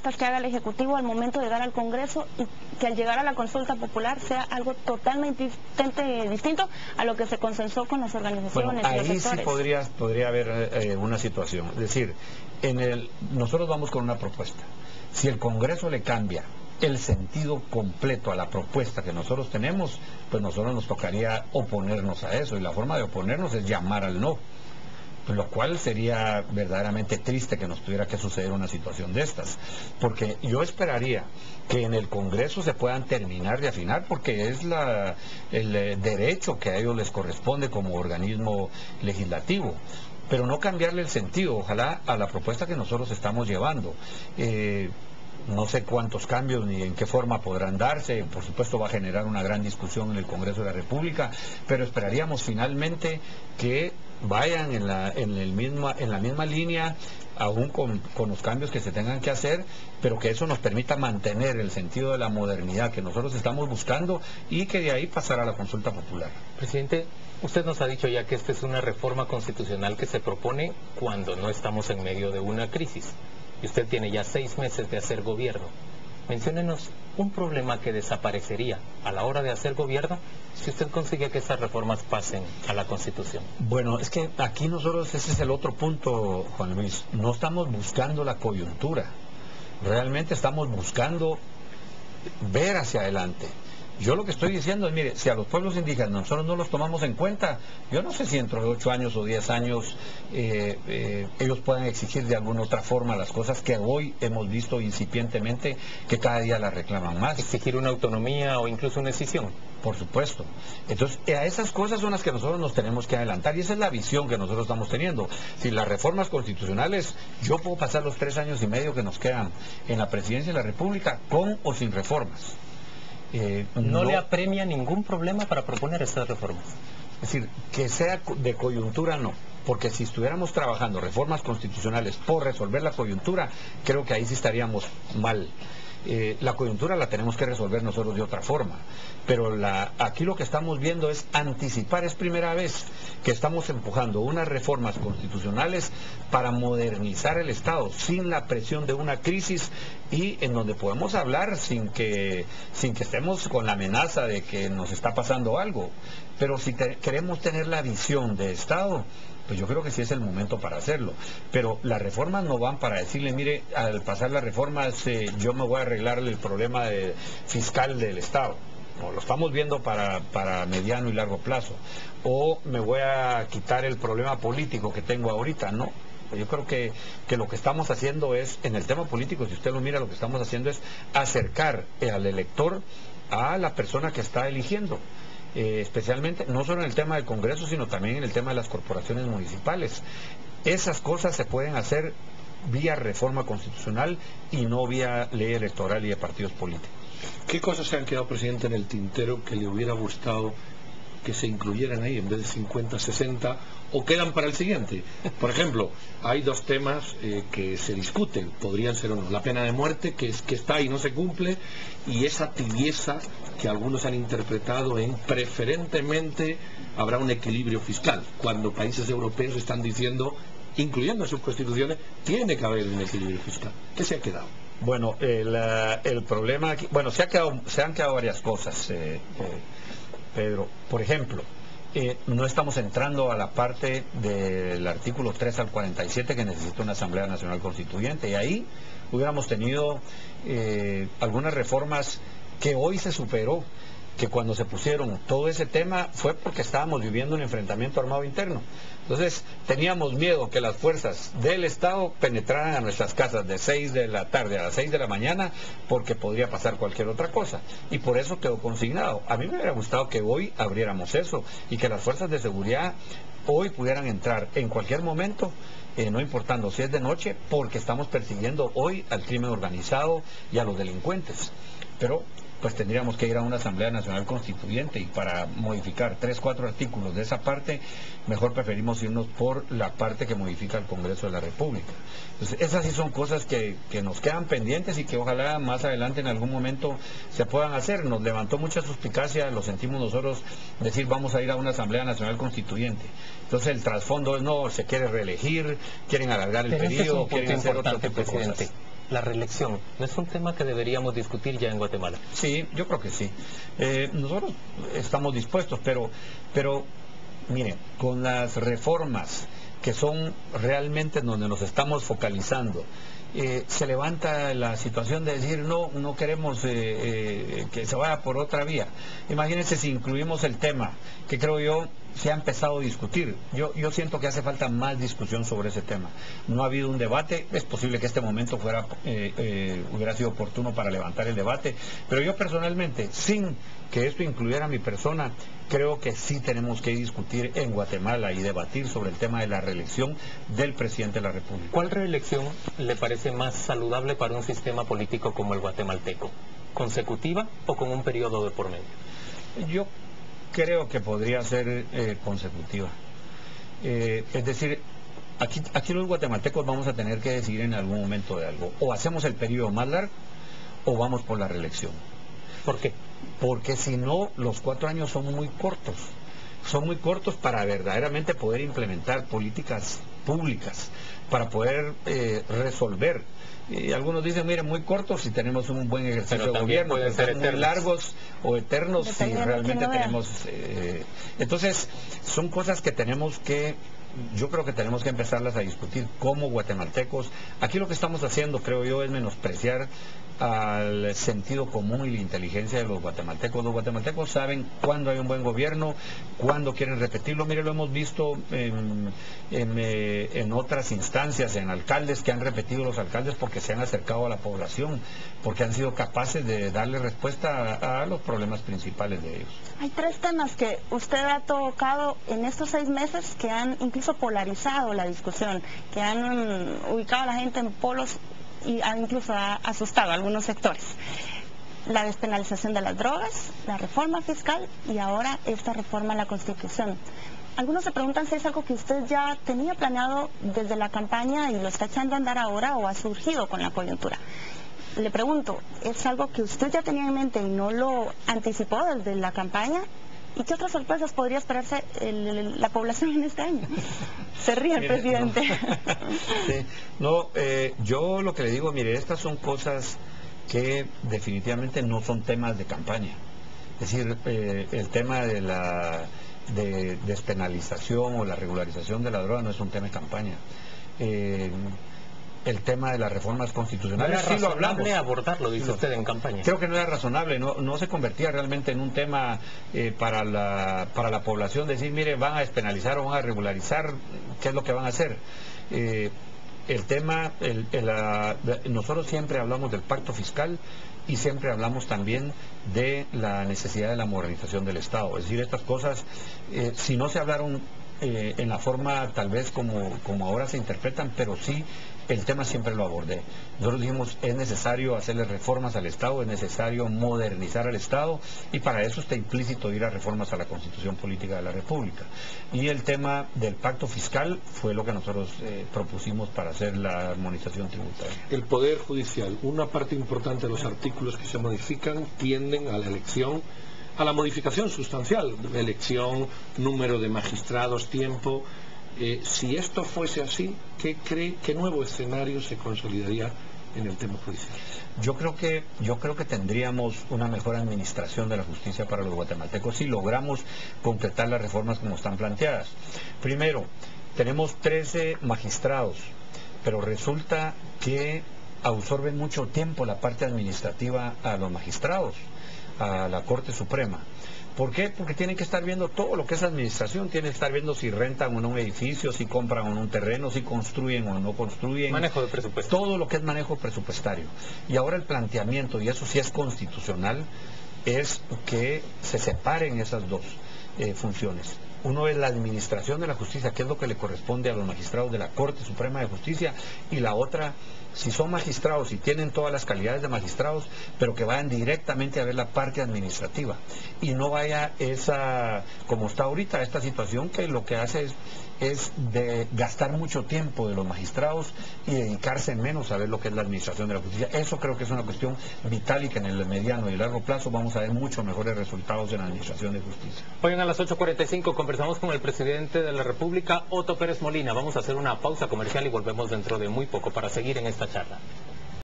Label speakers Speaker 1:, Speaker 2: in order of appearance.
Speaker 1: que haga el Ejecutivo al momento de llegar al Congreso y que al llegar a la consulta popular sea algo totalmente distinto a lo que se consensó con las organizaciones.
Speaker 2: Bueno, ahí sí podría, podría haber eh, una situación. Es decir, en el, nosotros vamos con una propuesta. Si el Congreso le cambia el sentido completo a la propuesta que nosotros tenemos, pues nosotros nos tocaría oponernos a eso. Y la forma de oponernos es llamar al no lo cual sería verdaderamente triste que nos tuviera que suceder una situación de estas, porque yo esperaría que en el Congreso se puedan terminar de afinar, porque es la, el eh, derecho que a ellos les corresponde como organismo legislativo. Pero no cambiarle el sentido, ojalá a la propuesta que nosotros estamos llevando. Eh, no sé cuántos cambios ni en qué forma podrán darse, por supuesto va a generar una gran discusión en el Congreso de la República, pero esperaríamos finalmente que vayan en la, en el misma, en la misma línea, aún con, con, los cambios que se tengan que hacer, pero que eso nos permita mantener el sentido de la modernidad que nosotros estamos buscando y que de ahí pasara a la consulta popular.
Speaker 3: Presidente, usted nos ha dicho ya que esta es una reforma constitucional que se propone cuando no estamos en medio de una crisis y usted tiene ya seis meses de hacer gobierno. Menciónenos un problema que desaparecería a la hora de hacer gobierno si usted consigue que esas reformas pasen a la Constitución.
Speaker 2: Bueno, es que aquí nosotros, ese es el otro punto, Juan Luis, no estamos buscando la coyuntura, realmente estamos buscando ver hacia adelante. Yo lo que estoy diciendo es, mire, si a los pueblos indígenas nosotros no los tomamos en cuenta, yo no sé si dentro de ocho años o diez años eh, eh, ellos puedan exigir de alguna otra forma las cosas que hoy hemos visto incipientemente que cada día las reclaman más.
Speaker 3: Exigir una autonomía o incluso una decisión.
Speaker 2: Por supuesto. Entonces, a esas cosas son las que nosotros nos tenemos que adelantar y esa es la visión que nosotros estamos teniendo. Si las reformas constitucionales, yo puedo pasar los tres años y medio que nos quedan en la presidencia de la República con o sin reformas.
Speaker 3: Eh, no, le apremia ningún problema para proponer estas reformas.
Speaker 2: Es decir, que sea de coyuntura no, porque si estuviéramos trabajando reformas constitucionales por resolver la coyuntura, creo que ahí sí estaríamos mal. Eh, la coyuntura la tenemos que resolver nosotros de otra forma. Pero aquí lo que estamos viendo es anticipar, es primera vez que estamos empujando unas reformas constitucionales para modernizar el Estado sin la presión de una crisis y en donde podemos hablar sin que, sin que estemos con la amenaza de que nos está pasando algo. Pero si queremos tener la visión de Estado, pues yo creo que sí es el momento para hacerlo. Pero las reformas no van para decirle, mire, al pasar las reformas eh, yo me voy a arreglar el problema fiscal del Estado. Lo estamos viendo para, para mediano y largo plazo. O me voy a quitar el problema político que tengo ahorita, ¿no? Yo creo que, que, lo que estamos haciendo es, en el tema político, si usted lo mira, lo que estamos haciendo es acercar al elector a la persona que está eligiendo. Eh, especialmente no solo en el tema del Congreso, sino también en el tema de las corporaciones municipales. Esas cosas se pueden hacer vía reforma constitucional y no vía ley electoral y de partidos políticos.
Speaker 4: ¿Qué cosas se han quedado, presidente, en el tintero que le hubiera gustado que se incluyeran ahí en vez de 50, 60 o quedan para el siguiente. Por ejemplo, hay dos temas eh, que se discuten, podrían ser uno, la pena de muerte, que, es, que está y no se cumple, y esa tibieza que algunos han interpretado en preferentemente habrá un equilibrio fiscal, cuando países europeos están diciendo, incluyendo en sus constituciones, tiene que haber un equilibrio fiscal. ¿Qué se ha quedado?
Speaker 2: Bueno, el, el problema aquí, bueno, se, ha quedado, se han quedado varias cosas, eh, eh, Pedro. Por ejemplo, eh, no estamos entrando a la parte del artículo 3 al 47 que necesita una Asamblea Nacional Constituyente y ahí hubiéramos tenido eh, algunas reformas que hoy se superó que cuando se pusieron todo ese tema fue porque estábamos viviendo un enfrentamiento armado interno. Entonces teníamos miedo que las fuerzas del Estado penetraran a nuestras casas de 6 de la tarde a las 6 de la mañana porque podría pasar cualquier otra cosa. Y por eso quedó consignado. A mí me hubiera gustado que hoy abriéramos eso y que las fuerzas de seguridad hoy pudieran entrar en cualquier momento eh, no importando si es de noche, porque estamos persiguiendo hoy al crimen organizado y a los delincuentes. Pero pues tendríamos que ir a una Asamblea Nacional Constituyente y para modificar tres, cuatro artículos de esa parte, mejor preferimos irnos por la parte que modifica el Congreso de la República. Entonces, esas sí son cosas que, nos quedan pendientes y que ojalá más adelante en algún momento se puedan hacer. Nos levantó mucha suspicacia, lo sentimos nosotros, decir vamos a ir a una Asamblea Nacional Constituyente. Entonces el trasfondo es no, se quiere reelegir, quieren alargar el periodo, quieren hacer otro tipo de cosas.
Speaker 3: La reelección, ¿no es un tema que deberíamos discutir ya en Guatemala?
Speaker 2: Sí, yo creo que sí. Eh, nosotros estamos dispuestos, pero, pero mire, con las reformas que son realmente donde nos estamos focalizando, eh, se levanta la situación de decir no, no queremos eh, eh, que se vaya por otra vía. Imagínense si incluimos el tema, que creo yo se ha empezado a discutir. Yo, yo siento que hace falta más discusión sobre ese tema. No ha habido un debate, es posible que este momento fuera, hubiera sido oportuno para levantar el debate, pero yo personalmente, sin que esto incluyera a mi persona, creo que sí tenemos que discutir en Guatemala y debatir sobre el tema de la reelección del presidente de la República.
Speaker 3: ¿Cuál reelección le parece más saludable para un sistema político como el guatemalteco? ¿Consecutiva o con un periodo de por medio?
Speaker 2: Yo creo que podría ser eh, consecutiva. Eh, es decir, aquí, aquí los guatemaltecos vamos a tener que decidir en algún momento de algo. O hacemos el periodo más largo o vamos por la reelección.
Speaker 3: ¿Por qué?
Speaker 2: Porque si no, los cuatro años son muy cortos. Son muy cortos para verdaderamente poder implementar políticas públicas, para poder eh, resolver. Y algunos dicen, mire, muy cortos si tenemos un buen ejercicio de gobierno,
Speaker 3: pueden ser
Speaker 2: muy largos o eternos si realmente tenemos... Eh, entonces, son cosas que tenemos que yo creo que tenemos que empezarlas a discutir como guatemaltecos. Aquí lo que estamos haciendo, creo yo, es menospreciar al sentido común y la inteligencia de los guatemaltecos. Los guatemaltecos saben cuándo hay un buen gobierno, cuándo quieren repetirlo. Mire, lo hemos visto en, eh, otras instancias, en alcaldes que han repetido los alcaldes porque se han acercado a la población, porque han sido capaces de darle respuesta a, a los problemas principales de ellos.
Speaker 1: Hay tres temas que usted ha tocado en estos seis meses que han incluso polarizado la discusión, que han ubicado a la gente en polos y incluso ha asustado a algunos sectores. La despenalización de las drogas, la reforma fiscal y ahora esta reforma a la Constitución. Algunos se preguntan si es algo que usted ya tenía planeado desde la campaña y lo está echando a andar ahora o ha surgido con la coyuntura. Le pregunto, ¿es algo que usted ya tenía en mente y no lo anticipó desde la campaña? ¿Y qué otras sorpresas podría esperarse la población en este año? Se ríe el presidente.
Speaker 2: No, eh, yo lo que le digo, mire, estas son cosas que definitivamente no son temas de campaña. Es decir, eh, el tema de la despenalización o la regularización de la droga no es un tema de campaña. Eh, el tema de las reformas constitucionales.
Speaker 3: No era sí razonable abordarlo, dice usted en campaña.
Speaker 2: Creo que no era razonable, no, no se convertía realmente en un tema eh, para, la, para la población decir, mire, van a despenalizar o van a regularizar, ¿qué es lo que van a hacer? Eh, el tema, el, nosotros siempre hablamos del pacto fiscal y siempre hablamos también de la necesidad de la modernización del Estado. Es decir, estas cosas, eh, si no se hablaron en la forma tal vez como, como ahora se interpretan, pero sí el tema siempre lo abordé. Nosotros dijimos, es necesario hacerle reformas al Estado, es necesario modernizar al Estado y para eso está implícito ir a reformas a la Constitución Política de la República. Y el tema del pacto fiscal fue lo que nosotros eh, propusimos para hacer la armonización tributaria.
Speaker 4: El Poder Judicial, una parte importante de los artículos que se modifican tienden a la elección a la modificación sustancial, elección, número de magistrados, tiempo, eh, si esto fuese así, ¿qué cree, nuevo escenario se consolidaría en el tema judicial?
Speaker 2: Yo creo que yo creo que tendríamos una mejor administración de la justicia para los guatemaltecos si logramos concretar las reformas como están planteadas. Primero, tenemos 13 magistrados, pero resulta que absorben mucho tiempo la parte administrativa a los magistrados, a la Corte Suprema. ¿Por qué? Porque tienen que estar viendo todo lo que es administración, tienen que estar viendo si rentan o no un edificio, si compran o no un terreno, si construyen o no construyen.
Speaker 3: Manejo de presupuesto.
Speaker 2: Todo lo que es manejo presupuestario. Y ahora el planteamiento, y eso sí es constitucional, es que se separen esas dos eh, funciones. Uno es la administración de la justicia, que es lo que le corresponde a los magistrados de la Corte Suprema de Justicia, y la otra si son magistrados y tienen todas las calidades de magistrados, pero que vayan directamente a ver la parte administrativa y no vaya esa, como está ahorita, esta situación que lo que hace es, es de gastar mucho tiempo de los magistrados y dedicarse menos a ver lo que es la administración de la justicia. Eso creo que es una cuestión vital y que en el mediano y largo plazo vamos a ver muchos mejores resultados en la administración de justicia.
Speaker 3: Hoy a las 8.45 conversamos con el presidente de la República, Otto Pérez Molina. Vamos a hacer una pausa comercial y volvemos dentro de muy poco para seguir en esta charla.